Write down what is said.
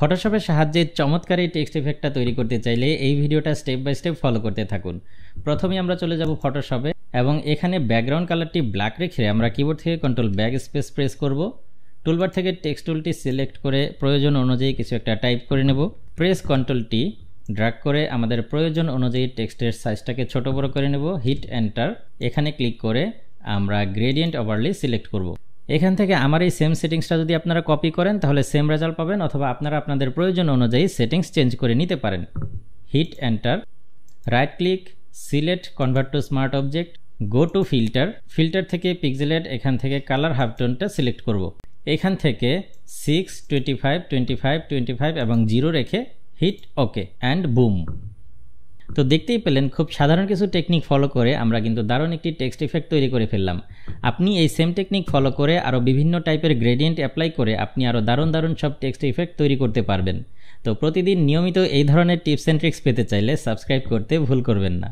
ফটোশপের সাহায্যে চমৎকার এই টেক্সট ইফেক্টটা তৈরি করতে চাইলে এই ভিডিওটা স্টেপ বাই স্টেপ ফলো করতে থাকুন। প্রথমে আমরা চলে যাব ফটোশপে এবং এখানে ব্যাকগ্রাউন্ড কালারটি ব্ল্যাক রেখে আমরা কিবোর্ড থেকে কন্ট্রোল ব্যাক স্পেস প্রেস করব। টুলবার থেকে টেক্সট টুলটি সিলেক্ট করে প্রয়োজন অনুযায়ী কিছু একটা টাইপ করে নেব। প্রেস কন্ট্রোলটি ড্রাগ করে আমাদের প্রয়োজন অনুযায়ী টেক্সটের সাইজটাকে ছোট বড় করে নেব। হিট এন্টার এখানে ক্লিক করে আমরা গ্রেডিয়েন্ট ওভারলি সিলেক্ট করব। এখান থেকে আমার এই সেম সেটিংসটা যদি আপনারা কপি করেন, তাহলে সেম রেজাল্ট পাবেন অথবা আপনারা আপনাদের প্রয়োজন অনুযায়ী সেটিংস চেঞ্জ করে নিতে পারেন। Hit enter right click select convert to smart object go to filter filter থেকে পিক্সেলেট এখান থেকে কালার হাফটোনটা সিলেক্ট করব। এখান থেকে six twenty five twenty five twenty five এবং জিরো রেখে হিট ওকে অ্যান্ড বুম তো দেখতেই পেলেন খুব সাধারণ কিছু টেকনিক ফলো করে আমরা কিন্তু দারুণ একটি টেক্সট ইফেক্ট তৈরি করে ফেললাম। আপনি এই সেম টেকনিক ফলো করে আরও বিভিন্ন টাইপের গ্রেডিয়েন্ট অ্যাপ্লাই করে আপনি আরও দারুণ দারুণ সব টেক্সট ইফেক্ট তৈরি করতে পারবেন। তো প্রতিদিন নিয়মিত এই ধরনের টিপস অ্যান্ড ট্রিক্স পেতে চাইলে সাবস্ক্রাইব করতে ভুল করবেন না।